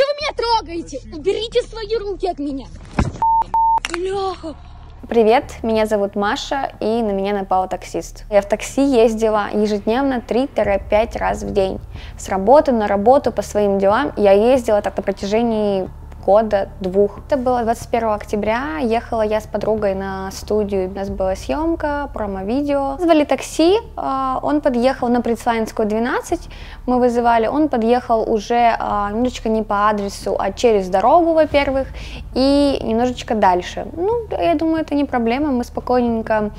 что вы меня трогаете? Уберите свои руки от меня. Бляха. Привет, меня зовут Маша, и на меня напал таксист. Я в такси ездила ежедневно 3-5 раз в день. С работы на работу по своим делам я ездила так на протяжении года, двух. Это было 21 октября, ехала я с подругой на студию, у нас была съемка, промо-видео. Вызвали такси, а, он подъехал на Предславинскую 12, мы вызывали, он подъехал уже а, немножечко не по адресу, а через дорогу, во-первых, и немножечко дальше. Ну, я думаю, это не проблема, мы спокойненько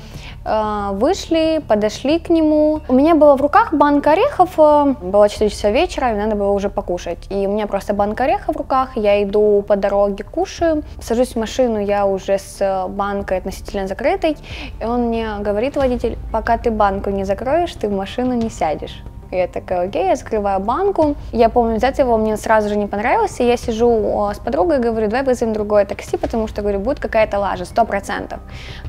вышли, подошли к нему. У меня была в руках банка орехов, было 4 часа вечера, и надо было уже покушать. И у меня просто банка орехов в руках, я иду по дороге, кушаю, сажусь в машину, я уже с банкой относительно закрытой, и он мне говорит, водитель, пока ты банку не закроешь, ты в машину не сядешь. Я такая, окей, я закрываю банку. Я помню, из этого мне сразу же не понравилось, и я сижу с подругой и говорю, давай вызовем другое такси, потому что, говорю, будет какая-то лажа, сто процентов.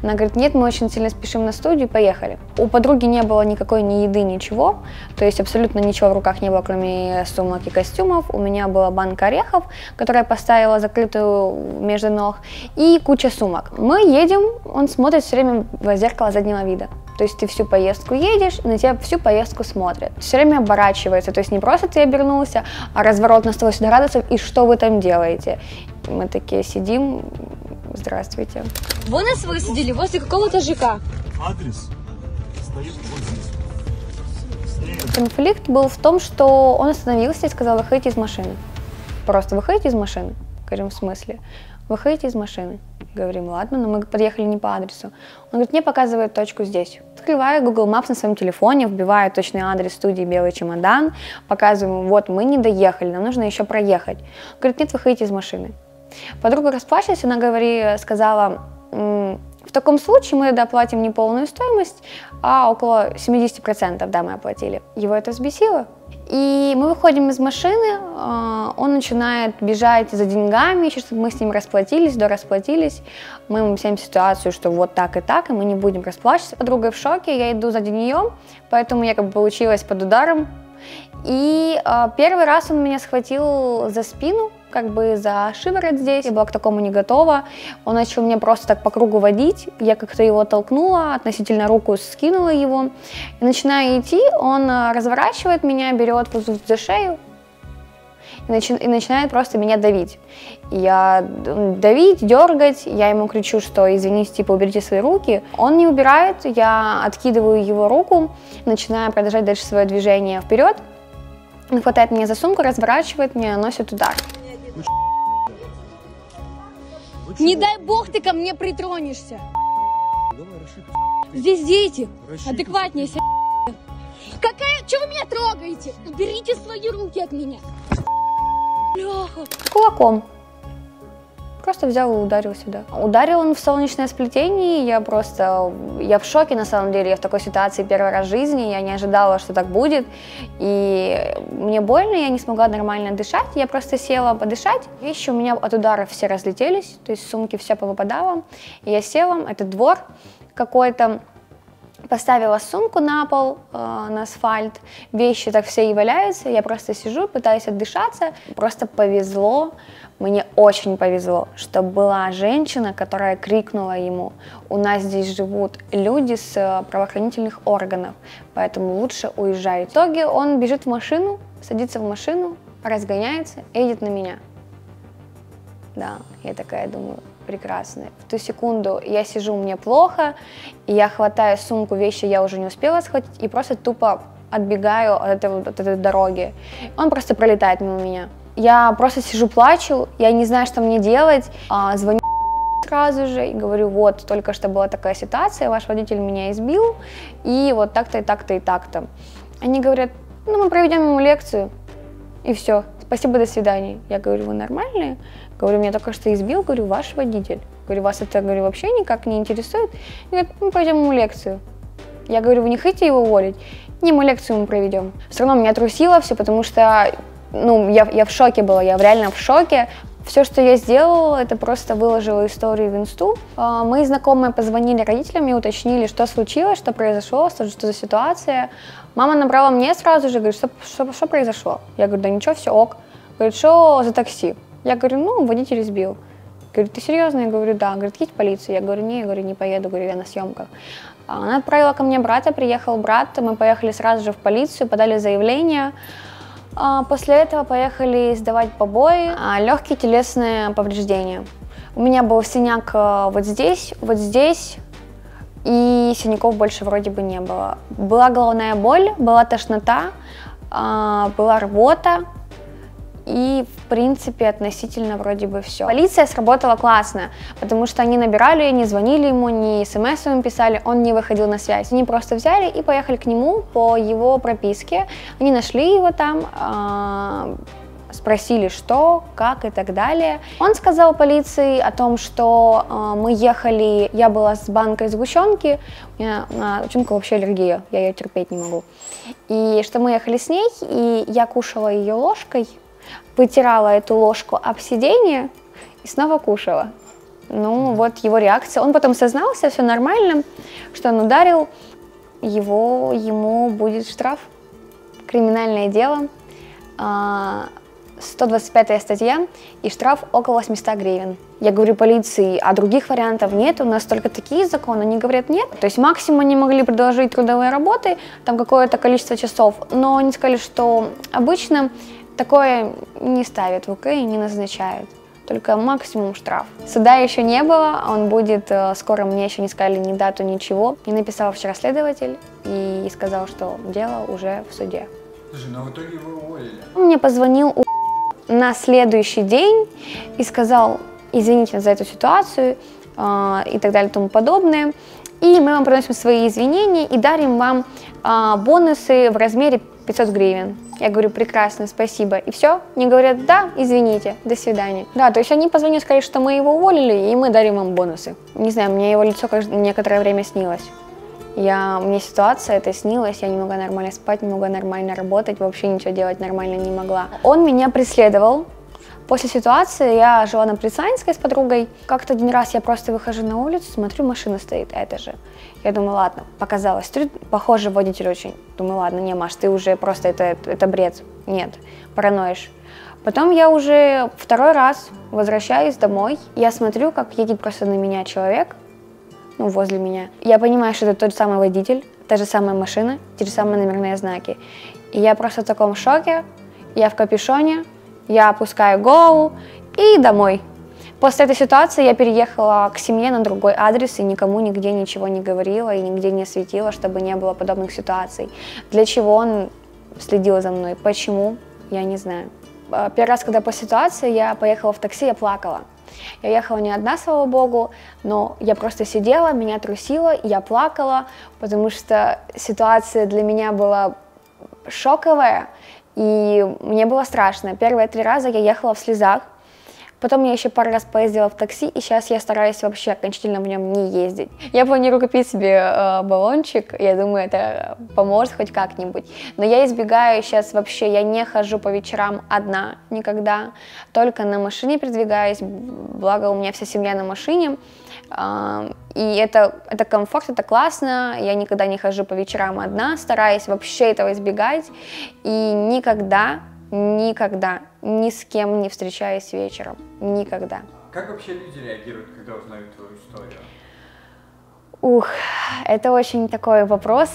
Она говорит, нет, мы очень сильно спешим на студию, поехали. У подруги не было никакой ни еды, ничего, то есть абсолютно ничего в руках не было, кроме сумок и костюмов. У меня была банка орехов, которую я поставила закрытую между ног, и куча сумок. Мы едем, он смотрит все время в зеркало заднего вида. То есть ты всю поездку едешь, на тебя всю поездку смотрят. Все время оборачивается. То есть не просто ты обернулся, а разворот на 180 градусов, и что вы там делаете? Мы такие сидим, здравствуйте. Вы нас высадили возле какого-то ЖК. Адрес стоит вот здесь. Конфликт был в том, что он остановился и сказал, выходите из машины. Просто выходите из машины. Говорим, в смысле? Выходите из машины. Говорим, ладно, но мы подъехали не по адресу. Он говорит, мне показывает точку здесь. Открываю Google Maps на своем телефоне, вбиваю точный адрес студии «Белый чемодан», показываю, вот мы не доехали, нам нужно еще проехать. Он говорит, нет, выходите из машины. Подруга расплачивалась, она говорит, сказала, в таком случае мы доплатим не полную стоимость, а около 70% да, мы оплатили. Его это взбесило. И мы выходим из машины, а, он начинает бежать за деньгами, еще чтобы мы с ним расплатились, до расплатились. Мы ему объясняем ситуацию, что вот так и так, и мы не будем расплачиваться. Подруга в шоке, я иду сзади нее, поэтому я как бы получилась под ударом. И э, первый раз он меня схватил за спину, как бы за шиворот здесь, я была к такому не готова. Он начал меня просто так по кругу водить, я как-то его толкнула, относительно руку скинула его. И начиная идти, он а, разворачивает меня, берет за шею, и, начи- и начинает просто меня давить. Я давить, дергать, я ему кричу, что извините, типа уберите свои руки. Он не убирает, я откидываю его руку, начинаю продолжать дальше свое движение вперед. Он хватает меня за сумку, разворачивает меня, носит удар. Не дай бог ты ко мне притронешься. Здесь дети. Адекватнее себя. Какая? Чего вы меня трогаете? Уберите свои руки от меня. Бляха. Кулаком. Просто взял и ударил сюда. Ударил он в солнечное сплетение, я просто, я в шоке на самом деле, я в такой ситуации первый раз в жизни, я не ожидала, что так будет, и мне больно, я не смогла нормально дышать, я просто села подышать, вещи у меня от ударов все разлетелись, то есть сумки все повыпадало, и я села, это двор какой-то, Поставила сумку на пол, э, на асфальт, вещи так все и валяются, я просто сижу, пытаюсь отдышаться. Просто повезло, мне очень повезло, что была женщина, которая крикнула ему, у нас здесь живут люди с э, правоохранительных органов, поэтому лучше уезжай. В итоге он бежит в машину, садится в машину, разгоняется едет на меня. Да, я такая думаю, прекрасны. В ту секунду я сижу, мне плохо, и я хватаю сумку, вещи я уже не успела схватить, и просто тупо отбегаю от, этого, от этой дороги. Он просто пролетает мимо меня. Я просто сижу, плачу, я не знаю, что мне делать, а, звоню сразу же и говорю, вот, только что была такая ситуация, ваш водитель меня избил, и вот так-то, и так-то, и так-то. Они говорят, ну, мы проведем ему лекцию, и все, спасибо, до свидания. Я говорю, вы нормальные? Говорю, меня только что избил, говорю, ваш водитель. Говорю, вас это, говорю, вообще никак не интересует? И говорит, мы пойдем ему лекцию. Я говорю, вы не хотите его уволить? Не, мы лекцию ему проведем. Все равно меня трусило все, потому что ну, я, я в шоке была, я реально в шоке. Все, что я сделала, это просто выложила историю в инсту. А, мои знакомые позвонили родителям и уточнили, что случилось, что произошло, что, за ситуация. Мама набрала мне сразу же, говорит, что, что, что произошло? Я говорю, да ничего, все ок. Говорит, что за такси? Я говорю, ну, водитель сбил. Говорит, ты серьезно? Я говорю, да. Говорит, едь полицию. Я говорю, не, я говорю, не поеду, говорю, я на съемках. Она отправила ко мне брата, приехал брат, мы поехали сразу же в полицию, подали заявление. А, После этого поехали сдавать побои, а, легкие телесные повреждения. У меня был синяк а, вот здесь, вот здесь, и синяков больше вроде бы не было. Была головная боль, была тошнота, а, была рвота, и, в принципе, относительно вроде бы все. Полиция сработала классно, потому что они набирали, не звонили ему, не смс ему писали, он не выходил на связь. Они просто взяли и поехали к нему по его прописке. Они нашли его там, а, спросили, что, как и так далее. Он сказал полиции о том, что э, мы ехали, я была с банкой сгущенки, у меня на сгущенку вообще аллергия, я ее терпеть не могу. И что мы ехали с ней, и я кушала ее ложкой, вытирала эту ложку об сиденье и снова кушала. Ну, вот его реакция. Он потом сознался, все нормально, что он ударил, его, ему будет штраф, криминальное дело. А, 125 статья и штраф около 800 гривен. Я говорю полиции, а других вариантов нет, у нас только такие законы. Они говорят нет. То есть максимум они могли предложить трудовые работы, там какое-то количество часов, но они сказали, что обычно такое не ставят в УК и не назначают. Только максимум штраф. Суда еще не было, он будет э, скоро, мне еще не сказали ни дату, ничего. Мне написал вчера следователь и сказал, что дело уже в суде. Слушай, но в итоге вы уволили. Он мне позвонил у на следующий день и сказал, извините за эту ситуацию э, и так далее и тому подобное. И мы вам приносим свои извинения и дарим вам э, бонусы в размере 500 гривен. Я говорю, прекрасно, спасибо. И все, они говорят, да, извините, до свидания. Да, то есть они позвонили, сказали, что мы его уволили, и мы дарим вам бонусы. Не знаю, мне его лицо некоторое время снилось. Я, мне ситуация это снилась, я не могла нормально спать, не могла нормально работать, вообще ничего делать нормально не могла. Он меня преследовал. После ситуации я жила на Прицанской с подругой. Как-то один раз я просто выхожу на улицу, смотрю, машина стоит, это же. Я думаю, ладно, показалось. Смотрю, похоже, водитель очень. Думаю, ладно, не, Маш, ты уже просто, это, это бред. Нет, параноишь. Потом я уже второй раз возвращаюсь домой. Я смотрю, как едет просто на меня человек, ну, возле меня. Я понимаю, что это тот самый водитель, та же самая машина, те же самые номерные знаки. И я просто в таком шоке, я в капюшоне, я опускаю голову и домой. После этой ситуации я переехала к семье на другой адрес и никому нигде ничего не говорила и нигде не светила, чтобы не было подобных ситуаций. Для чего он следил за мной, почему, я не знаю. А, первый раз, когда по ситуации, я поехала в такси, я плакала. Я ехала не одна, слава богу, но я просто сидела, меня трусило, я плакала, потому что ситуация для меня была шоковая, и мне было страшно. Первые три раза я ехала в слезах, Потом я еще пару раз поездила в такси, и сейчас я стараюсь вообще окончательно в нем не ездить. Я планирую купить себе э, баллончик, я думаю, это поможет хоть как-нибудь. Но я избегаю сейчас вообще, я не хожу по вечерам одна никогда, только на машине передвигаюсь, благо у меня вся семья на машине. И это, это комфорт, это классно, я никогда не хожу по вечерам одна, стараюсь вообще этого избегать, и никогда Никогда, ни с кем не встречаясь вечером. Никогда. Как вообще люди реагируют, когда узнают твою историю? Ух, это очень такой вопрос.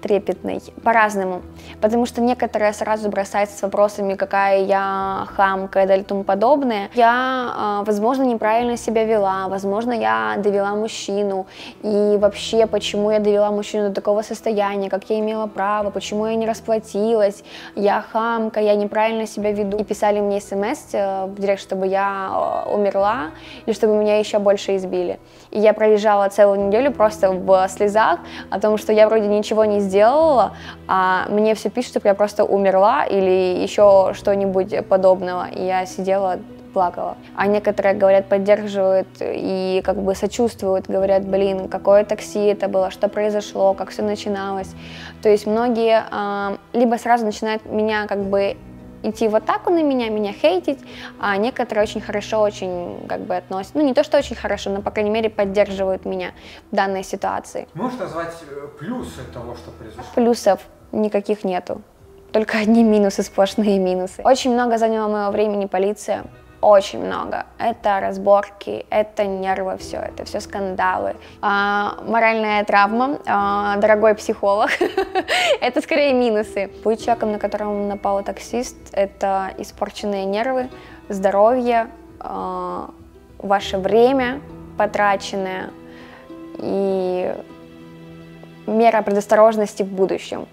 Трепетный, по-разному. Потому что некоторые сразу бросаются с вопросами, какая я хамка и тому подобное. Я, а, возможно, неправильно себя вела, возможно, я довела мужчину, и вообще, почему я довела мужчину до такого состояния, как я имела право, почему я не расплатилась, я хамка, я неправильно себя веду. И писали мне смс э, в директ, чтобы я э, умерла, или чтобы меня еще больше избили. И я пролежала целую неделю просто в слезах о том, что я вроде ничего не сделала, а мне все пишут, что я просто умерла или еще что-нибудь подобного. И я сидела плакала. А некоторые, говорят, поддерживают и как бы сочувствуют, говорят, блин, какое такси это было, что произошло, как все начиналось. То есть многие э, либо сразу начинают меня как бы идти в атаку на меня, меня хейтить, а некоторые очень хорошо, очень как бы относятся, ну не то, что очень хорошо, но, по крайней мере, поддерживают меня в данной ситуации. Можешь назвать э, плюсы того, что произошло? Плюсов никаких нету. только одни минусы, сплошные минусы. Очень много заняла моего времени полиция, очень много. Это разборки, это нервы, все это, все скандалы. А, моральная травма, а, дорогой психолог, это скорее минусы. Быть человеком, на которого напал таксист, это испорченные нервы, здоровье, а, ваше время потраченное и мера предосторожности в будущем.